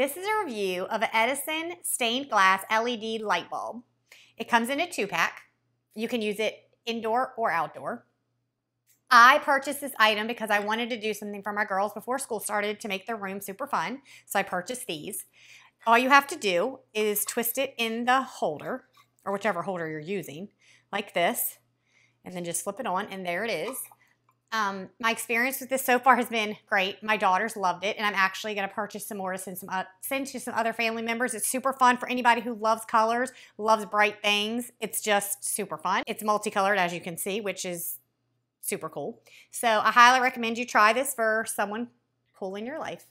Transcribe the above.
This is a review of an Edison stained glass LED light bulb. It comes in a two pack. You can use it indoor or outdoor. I purchased this item because I wanted to do something for my girls before school started to make their room super fun. So I purchased these. All you have to do is twist it in the holder or whichever holder you're using like this and then just flip it on and there it is. Um, my experience with this so far has been great. My daughters loved it, and I'm actually going to purchase some more to send some uh, send to some other family members. It's super fun for anybody who loves colors, loves bright things. It's just super fun. It's multicolored, as you can see, which is super cool. So I highly recommend you try this for someone cool in your life.